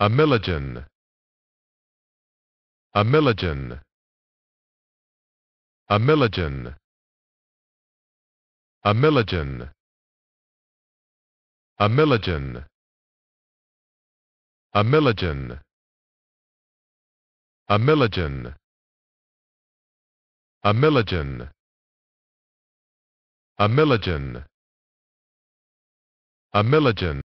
A milligen. A milligen. A milligen. A milligen. A milligen.